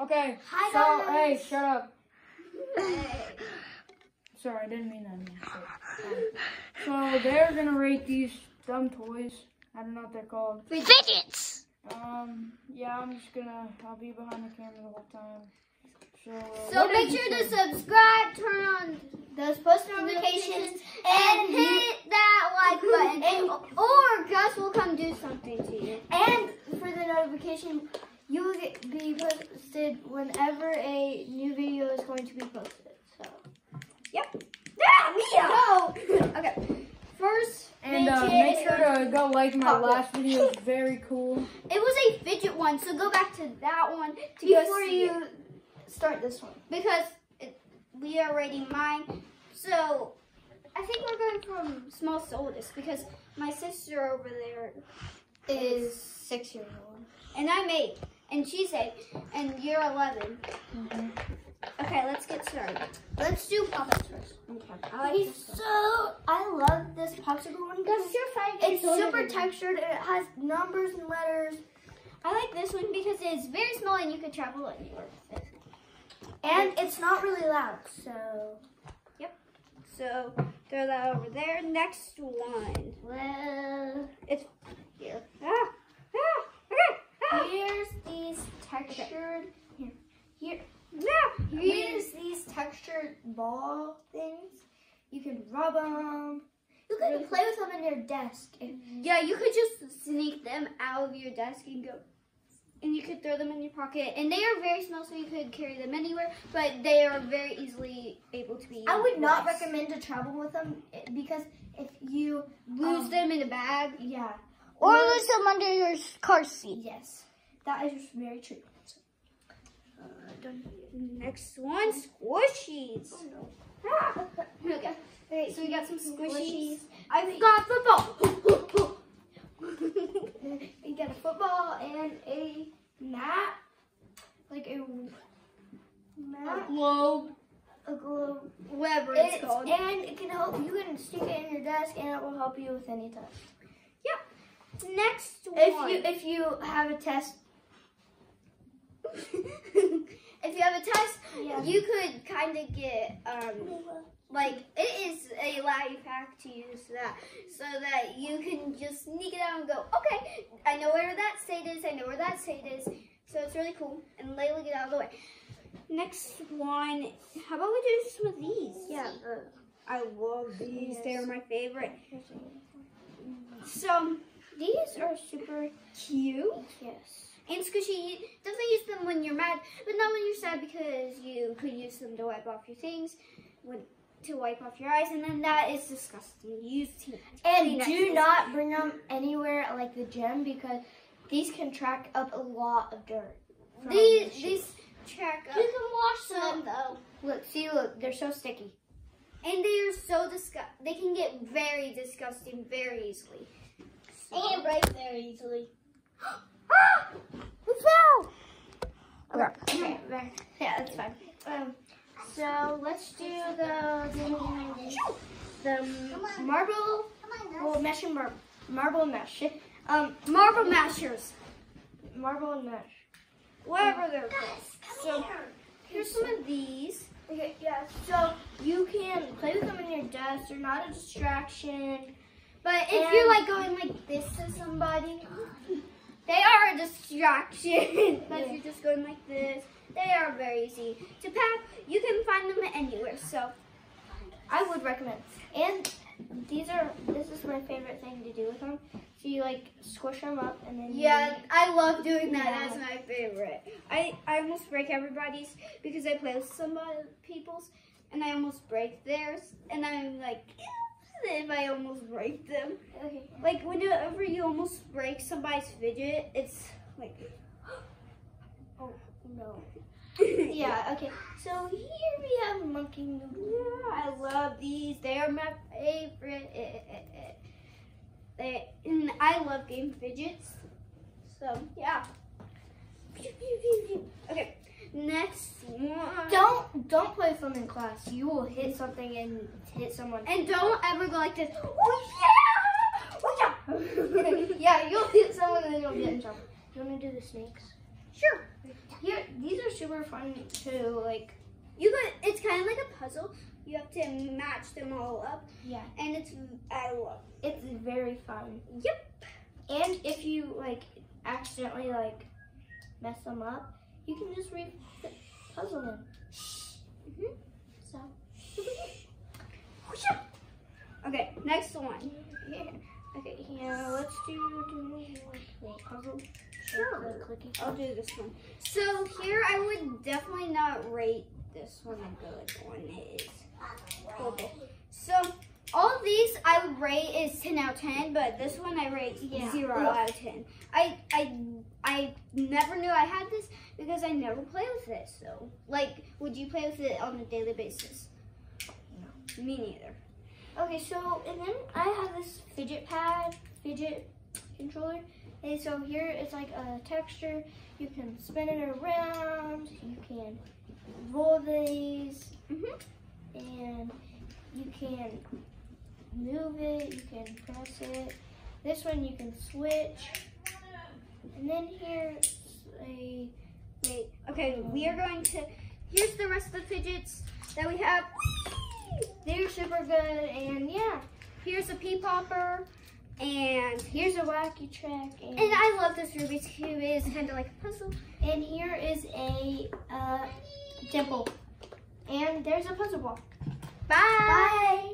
Okay. Hi, so, guys. hey, shut up. Sorry, I didn't mean that. So they're gonna rate these dumb toys. I don't know what they're called. Fidgets. Um, yeah, I'm just gonna. I'll be behind the camera the whole time. So, uh, So make sure to subscribe, turn on those post notifications, and hit that like button. And, or Gus will come do something to you. And for the notification, you will get, be posted whenever a new video is going to be posted. So, yep. Yeah, Mia. So, okay. First, And uh, make sure to go like my Oh, last video. It's very cool. It was a fidget one, so go back to that one to Before you it. start this one. because it, we are rating mine. So I think we're going from smallest to oldest because my sister over there is six years old, and I'm eight, and she's eight, and you're 11 Okay, let's get started. Let's do pop-ups first. Okay. I like He's this so I love this popsicle one. Because five It's super textured and it has numbers and letters. I like this one because it's very small and you can travel anywhere with it. And it's not really loud, so Yep. So throw that over there. Next one. well It's here. Ah, okay. Ah. here's these textured here. Here Yeah. here's these textured ball things. You can rub them. You can play with them in your desk. Yeah, you could just sneak them out of your desk and go. And you could throw them in your pocket. And they are very small, so you could carry them anywhere. But they are very easily able to be. I would not lost. recommend to travel with them eh, because if you lose um, them in a bag. yeah Or lose them under your car seat. yes that is very true. Next one, squishies. Ah. Okay. Okay, so we got some squishies. I've got football. you got a football and a mat, like a mat, Globe. a globe. Whatever it's, It's, called. and it can help. You can stick it in your desk, and it will help you with any test. Yeah. Next one. If you if you have a test, if you have a test, yeah. you could kind of get um like it is a life hack to use that so that you can just sneak it out and go okay i know where that state is i know where that state is so it's really cool and layla get out of the way next one how about we do some of these yeah. i love these they're my favorite so these are super cute yes. And squishy, definitely use them when you're mad, but not when you're sad because you could use them to wipe off your things, when, to wipe off your eyes, and then that is disgusting. Use tea. And do not bring them anywhere like the gym because these can track up a lot of dirt. These, the these track up. You can wash some though. Look, see, look, they're so sticky. And they are so disgust. They can get very disgusting very easily. They can break very easily. Ah! Fell. Okay. Yeah, that's fine. Um, so let's do the the marble, well, mesh and mar- marble and mesh. Um, Marble mashers, marble and mesh. whatever they're called. So here's some of these. Okay, yeah. So you can play with them in your desk. They're not a distraction. But if And- you're like going like this to somebody, they are a distraction. but Yeah. you're just going like this, they are very easy to pack. You can find them anywhere. So I would recommend. And these are this is my favorite thing to do with them. So you like squish them up and then you- yeah, I love doing that. Yeah. That's my favorite. I I almost break everybody's because I play with some people's, and I almost break theirs, and I'm like. If I almost break them, okay. like whenever you almost break somebody's fidget, it's like Oh no. Yeah. Okay. So here we have monkey noodle. Yeah, I love these. They are my favorite. Eh, eh, eh. They, and I love game fidgets. So yeah. Okay, next one. Don't don't play with them in class. You will hit something and hit someone. and don't ever go like this. Oh yeah! Oh yeah! yeah, you'll hit someone and then you'll get in trouble. You want to do the snakes? Sure. Here, these are super fun to like. You could. It's kind of like a puzzle. You have to match them all up, Yeah, and it's. I love. it's very fun. Yep. And if you like accidentally like mess them up, you can just re puzzle them. Mhm. So Okay, next one. yeah. Okay, yeah. Let's do do puzzle. Sure. I'll do this one. So here, I would definitely not rate this one a good one. Is horrible. So all of these I would rate is 10 out of 10, but this one I rate Yeah. 0 out of 10. I, I, I never knew I had this because I never play with it. So, like, would you play with it on a daily basis? No. Me neither. Okay, so and then I have this fidget pad, fidget controller. And so here it's like a texture. You can spin it around. You can roll these, Mhm. and you can move it. You can press it. This one you can switch. And then here's a Wait, okay, we are going to, here's the rest of the fidgets that we have. they're super good. And yeah, Here's a pea popper, and here's a wacky track. And, and I love this Rubik's Cube. It is kind of like a puzzle. and here is a uh, dimple. And there's a puzzle block. Bye. Bye.